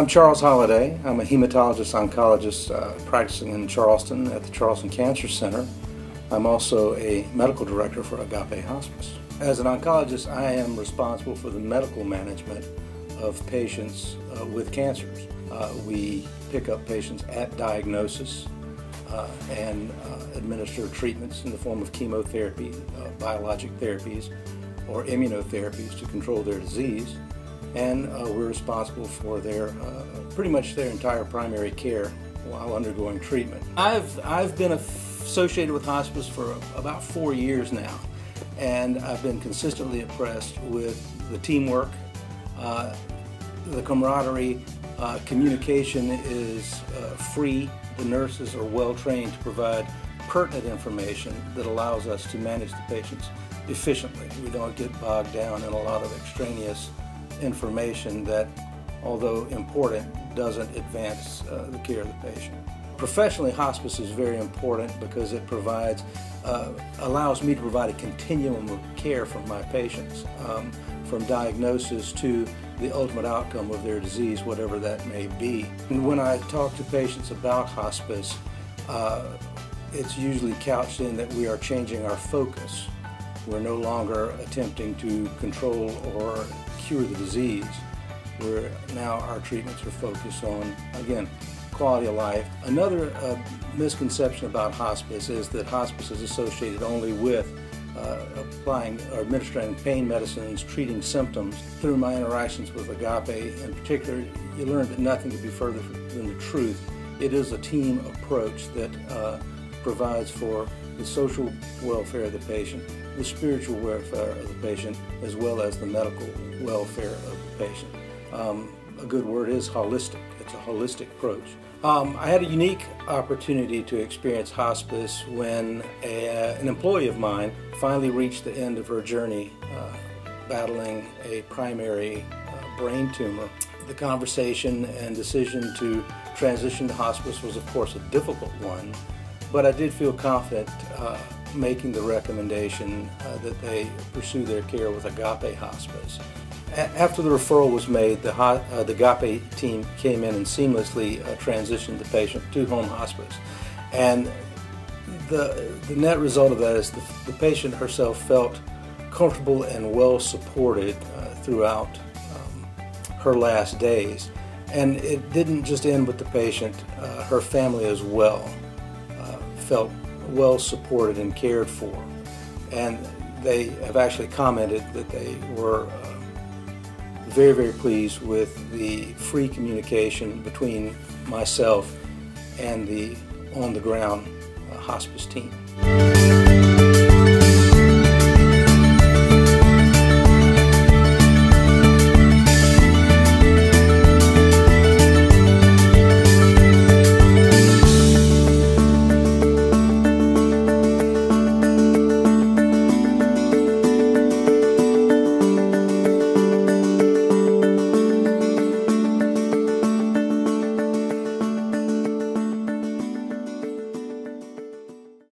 I'm Charles Holladay. I'm a hematologist oncologist uh, practicing in Charleston at the Charleston Cancer Center. I'm also a medical director for Agape Hospice. As an oncologist, I am responsible for the medical management of patients uh, with cancers. Uh, we pick up patients at diagnosis uh, and uh, administer treatments in the form of chemotherapy, uh, biologic therapies, or immunotherapies to control their disease. And uh, we're responsible for their pretty much their entire primary care while undergoing treatment. I've, I've been associated with hospice for about four years now, and I've been consistently impressed with the teamwork, uh, the camaraderie. Uh, communication is uh, free. The nurses are well trained to provide pertinent information that allows us to manage the patients efficiently. We don't get bogged down in a lot of extraneous information that, although important, doesn't advance uh, the care of the patient. Professionally, hospice is very important because it provides, uh, allows me to provide a continuum of care for my patients, um, from diagnosis to the ultimate outcome of their disease, whatever that may be. And when I talk to patients about hospice, uh, it's usually couched in that we are changing our focus. We're no longer attempting to control or cure the disease. We're now our treatments are focused on, again, quality of life. Another uh, misconception about hospice is that hospice is associated only with uh, applying or administering pain medicines, treating symptoms. Through my interactions with Agape in particular, you learn that nothing could be further than the truth. It is a team approach that uh, provides for the social welfare of the patient, the spiritual welfare of the patient, as well as the medical welfare of the patient. Um, a good word is holistic. It's a holistic approach. Um, I had a unique opportunity to experience hospice when a, an employee of mine finally reached the end of her journey uh, battling a primary uh, brain tumor. The conversation and decision to transition to hospice was, of course, a difficult one, but I did feel confident uh, making the recommendation uh, that they pursue their care with Agape Hospice after the referral was made, the, uh, the Agape team came in and seamlessly uh, transitioned the patient to home hospice. And the, the net result of that is the, the patient herself felt comfortable and well supported uh, throughout um, her last days. And it didn't just end with the patient, uh, her family as well felt well supported and cared for. And they have actually commented that they were uh, very, very pleased with the free communication between myself and the on the ground uh, hospice team.